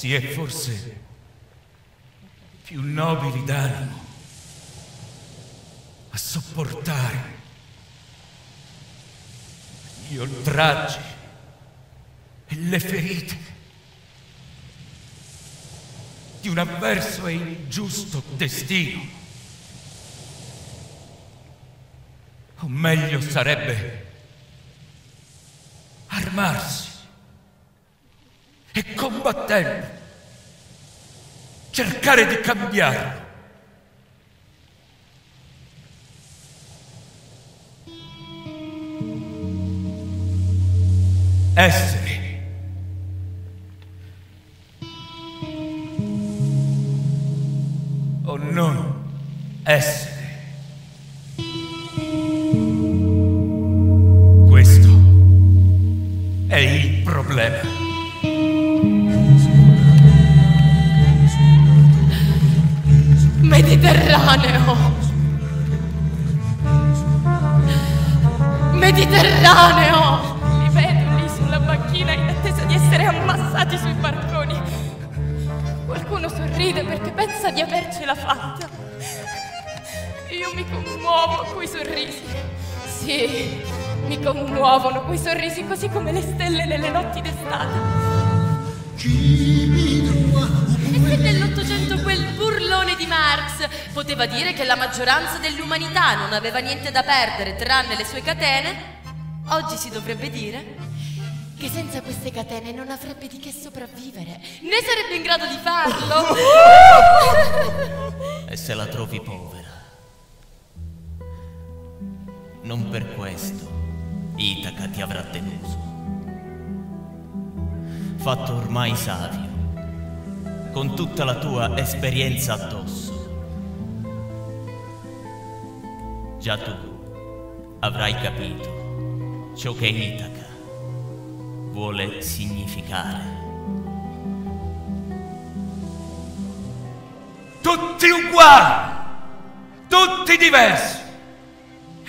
si è forse più nobili d'animo a sopportare gli oltraggi e le ferite di un avverso e ingiusto destino. O meglio sarebbe armarsi e combattendo cercare di cambiarlo. Essere. O non essere. Mediterraneo. Mediterraneo. Li vedo lì sulla banchina in attesa di essere ammassati sui barconi. Qualcuno sorride perché pensa di avercela fatta. Io mi commuovo a quei sorrisi. Sì, mi commuovono quei sorrisi così come le stelle nelle notti d'estate. E se poteva dire che la maggioranza dell'umanità non aveva niente da perdere tranne le sue catene, oggi si dovrebbe dire che senza queste catene non avrebbe di che sopravvivere, né sarebbe in grado di farlo. e se la trovi povera? Non per questo Itaca ti avrà deluso fatto ormai savio, con tutta la tua esperienza addosso. Già tu avrai capito ciò che Itaca vuole significare. Tutti uguali, tutti diversi.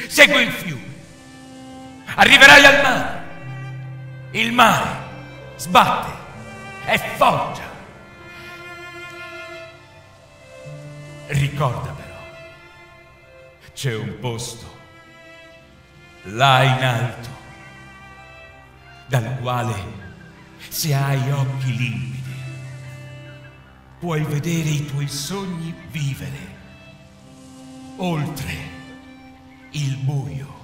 Segui il fiume, arriverai al mare. Il mare sbatte e foggia. Ricorda però, c'è un posto là in alto, dal quale se hai occhi limpidi puoi vedere i tuoi sogni vivere oltre il buio.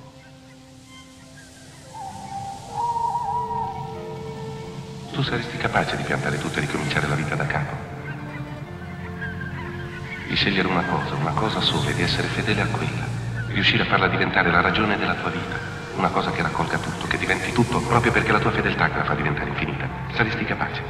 tu saresti capace di piantare tutto e ricominciare la vita da capo. Di scegliere una cosa, una cosa sola e di essere fedele a quella. Riuscire a farla diventare la ragione della tua vita. Una cosa che raccolga tutto, che diventi tutto, proprio perché la tua fedeltà la fa diventare infinita. Saresti capace.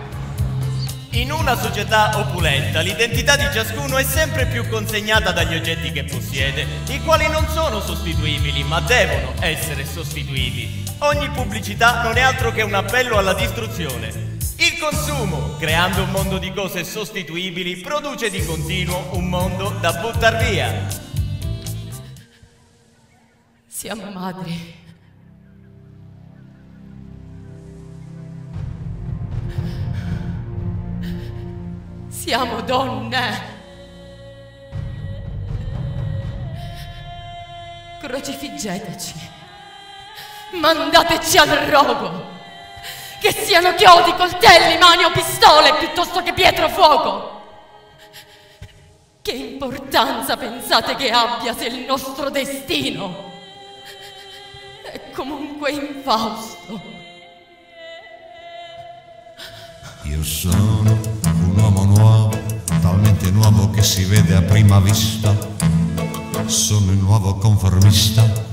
In una società opulenta l'identità di ciascuno è sempre più consegnata dagli oggetti che possiede, i quali non sono sostituibili, ma devono essere sostituiti. Ogni pubblicità non è altro che un appello alla distruzione. Consumo, creando un mondo di cose sostituibili, produce di continuo un mondo da buttar via. Siamo madri. Siamo donne. Crocifiggeteci. Mandateci al rogo! Che siano chiodi, coltelli, mani o pistole piuttosto che pietra fuoco! Che importanza pensate che abbia se il nostro destino è comunque infausto? Io sono un uomo nuovo, talmente nuovo che si vede a prima vista. Sono il nuovo conformista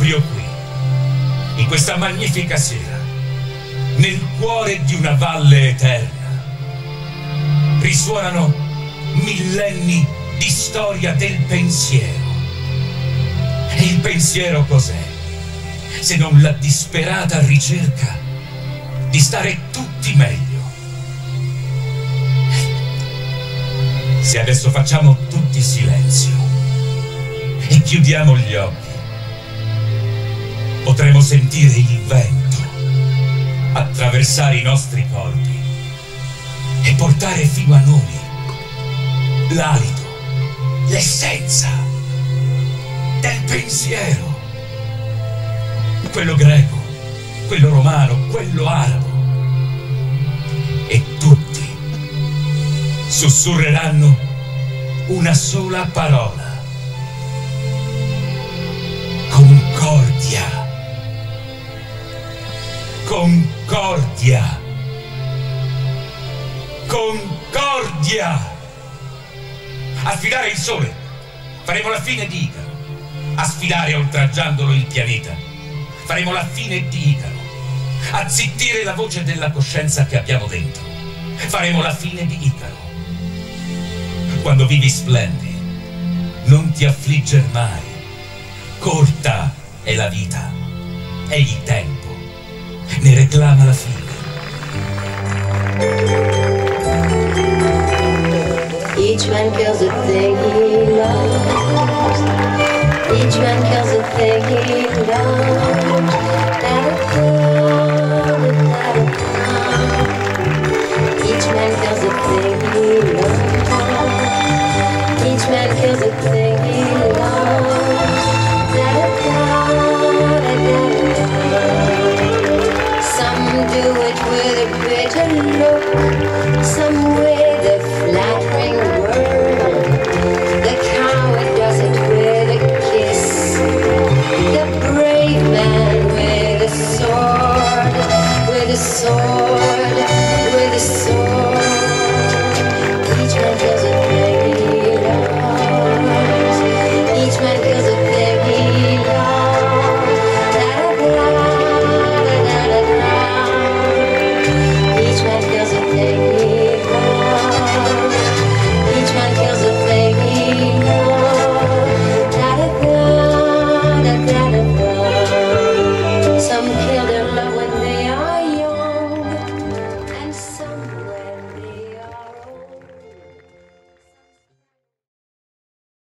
Proprio qui, in questa magnifica sera, nel cuore di una valle eterna, risuonano millenni di storia del pensiero. E il pensiero cos'è? Se non la disperata ricerca di stare tutti meglio se adesso facciamo tutti silenzio e chiudiamo gli occhi Potremo sentire il vento attraversare i nostri corpi e portare fino a noi l'alito, l'essenza del pensiero. Quello greco, quello romano, quello arabo. E tutti sussurreranno una sola parola. Concordia. Concordia. Concordia. A sfidare il sole. Faremo la fine di Icaro. A sfidare oltraggiandolo il pianeta. Faremo la fine di Icaro. A zittire la voce della coscienza che abbiamo dentro. Faremo la fine di Icaro. Quando vivi splendi, non ti affligger mai. Corta è la vita, è il tempo, ne reclama la fine. Each man kills a thing he loves. Each man kills a thing he loves.